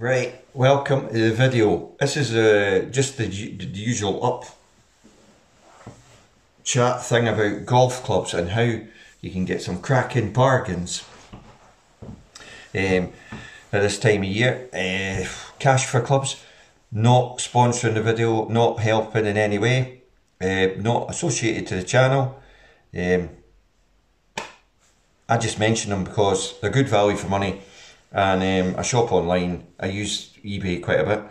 Right, welcome to the video. This is uh, just the, the usual up chat thing about golf clubs and how you can get some cracking bargains um, at this time of year. Uh, cash for clubs, not sponsoring the video, not helping in any way, uh, not associated to the channel. Um, I just mention them because they're good value for money and um, I shop online. I use eBay quite a bit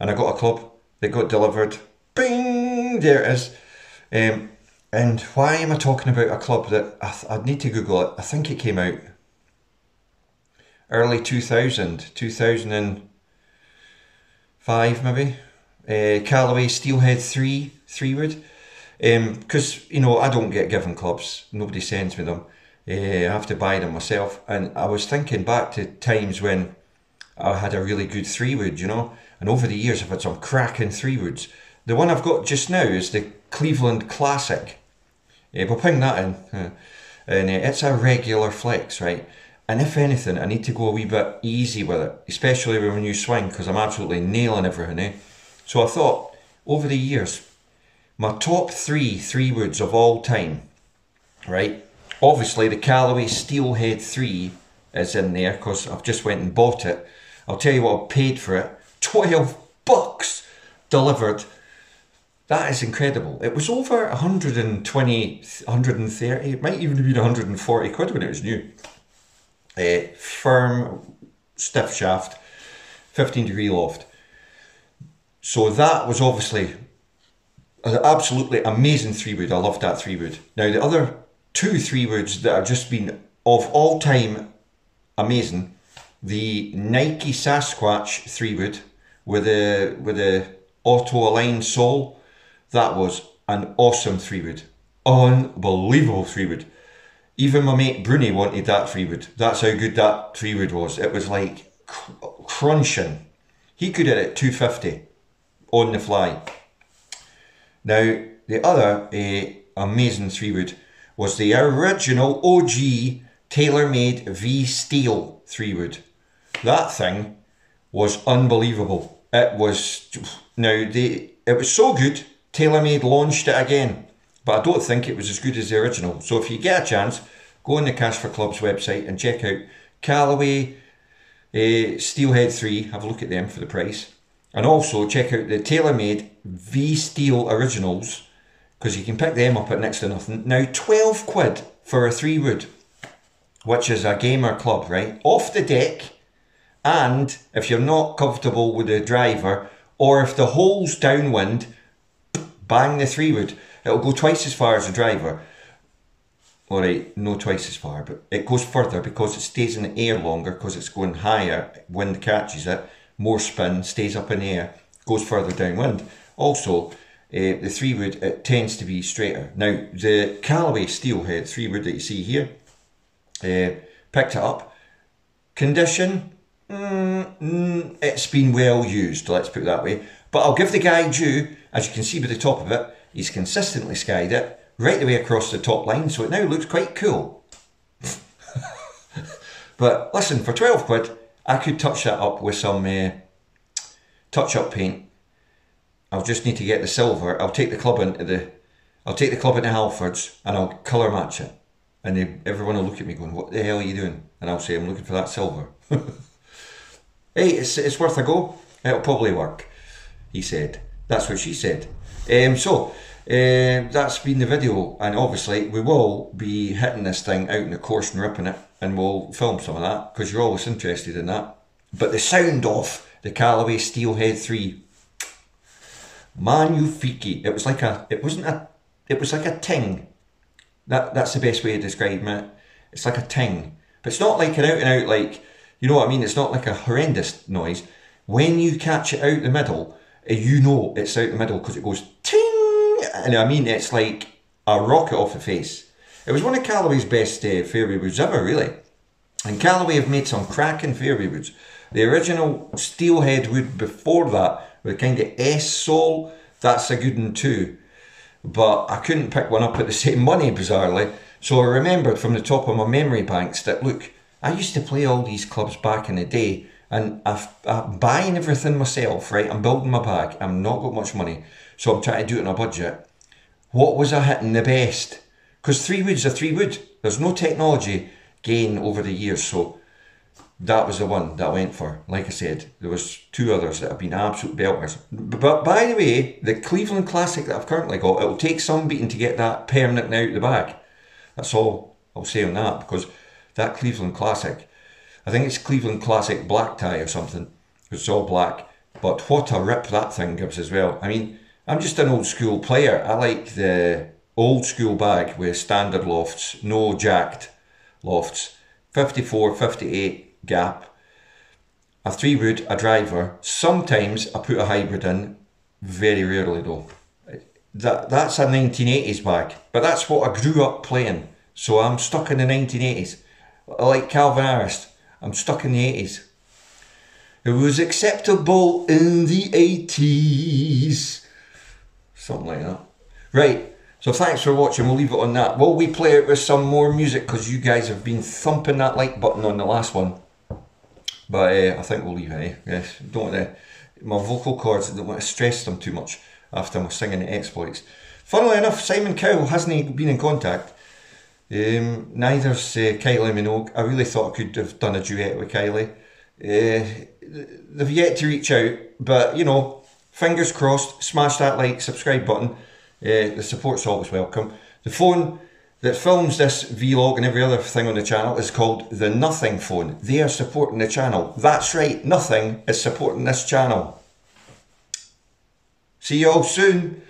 and I got a club that got delivered. Bing! There it is. Um, and why am I talking about a club that I would need to Google it? I think it came out early 2000, 2005 maybe. Uh, Callaway Steelhead 3, 3 wood. Because, um, you know, I don't get given clubs. Nobody sends me them. Uh, I have to buy them myself. And I was thinking back to times when I had a really good 3 wood, you know. And over the years I've had some cracking 3 woods. The one I've got just now is the Cleveland Classic. Yeah, we'll ping that in. And uh, it's a regular flex, right? And if anything, I need to go a wee bit easy with it, especially when you swing, because I'm absolutely nailing everything. Eh? So I thought, over the years, my top three three woods of all time, right? Obviously, the Callaway Steelhead 3 is in there because I've just went and bought it. I'll tell you what I paid for it. 12 bucks delivered that is incredible. It was over 120, 130, it might even have been 140 quid when it was new. Uh, firm, stiff shaft, 15 degree loft. So that was obviously an absolutely amazing three wood. I loved that three wood. Now the other two three woods that have just been of all time amazing, the Nike Sasquatch three wood with a with a auto aligned sole that was an awesome three wood. Unbelievable three wood. Even my mate Bruni wanted that three wood. That's how good that three wood was. It was like cr crunching. He could hit it 250 on the fly. Now, the other uh, amazing three wood was the original OG TaylorMade V Steel three wood. That thing was unbelievable. It was now the it was so good TaylorMade launched it again, but I don't think it was as good as the original. So if you get a chance, go on the Cash for Clubs website and check out Callaway uh, Steelhead 3, have a look at them for the price. And also check out the TaylorMade V Steel Originals, because you can pick them up at next to nothing. Now 12 quid for a 3 wood, which is a gamer club, right? Off the deck, and if you're not comfortable with the driver, or if the hole's downwind, bang the three wood. It'll go twice as far as the driver. Alright, no twice as far, but it goes further because it stays in the air longer because it's going higher, wind catches it, more spin, stays up in the air, goes further downwind. Also, uh, the three wood, it tends to be straighter. Now, the Callaway Steelhead three wood that you see here, uh, picked it up. Condition, mm, mm, it's been well used, let's put it that way. But I'll give the guy due, as you can see by the top of it, he's consistently skied it right the way across the top line, so it now looks quite cool. but listen, for 12 quid, I could touch that up with some uh, touch-up paint. I'll just need to get the silver. I'll take the club into the, I'll take the club into Halfords and I'll colour match it. And they, everyone will look at me going, what the hell are you doing? And I'll say, I'm looking for that silver. hey, it's, it's worth a go. It'll probably work he said. That's what she said. Um, so, um, that's been the video, and obviously we will be hitting this thing out in the course and ripping it, and we'll film some of that, because you're always interested in that. But the sound of the Callaway Steelhead 3, Manufiki, it was like a, it wasn't a, it was like a ting. That, that's the best way to describe it. It's like a ting. But it's not like an out and out like, you know what I mean? It's not like a horrendous noise. When you catch it out the middle, you know it's out the middle because it goes ting, and I mean it's like a rocket off the face. It was one of Callaway's best uh, fairway woods ever, really. And Callaway have made some cracking fairway woods. The original steelhead wood before that, with kind of S sole, that's a good one too. But I couldn't pick one up at the same money, bizarrely. So I remembered from the top of my memory banks that, look, I used to play all these clubs back in the day And I've, I'm buying everything myself, right? I'm building my bag. I'm not got much money. So I'm trying to do it on a budget. What was I hitting the best? Because three wood's a three wood. There's no technology gain over the years. So that was the one that I went for. Like I said, there was two others that have been absolute belters. But by the way, the Cleveland Classic that I've currently got, it'll take some beating to get that permanent out the bag. That's all I'll say on that because that Cleveland Classic, I think it's Cleveland Classic black tie or something. It's all black. But what a rip that thing gives as well. I mean, I'm just an old school player. I like the old school bag with standard lofts, no jacked lofts. 54, 58 gap. A three wood, a driver. Sometimes I put a hybrid in, very rarely though. That, that's a 1980s bag, but that's what I grew up playing. So I'm stuck in the 1980s. Like Calvin Harris, I'm stuck in the 80s. It was acceptable in the 80s. Something like that. Right, so thanks for watching. We'll leave it on that. Will we play it with some more music? Because you guys have been thumping that like button on the last one. But uh, I think we'll leave it, eh? Yes, don't want to... My vocal cords, don't want to stress them too much after my singing exploits. Funnily enough, Simon Cowell hasn't been in contact. Um, neither's uh, Kylie Minogue. I really thought I could have done a duet with Kylie. Uh, they've yet to reach out, but you know, fingers crossed. Smash that like, subscribe button. Uh, the support's always welcome. The phone that films this vlog and every other thing on the channel is called the Nothing phone. They are supporting the channel. That's right, Nothing is supporting this channel. See you all soon.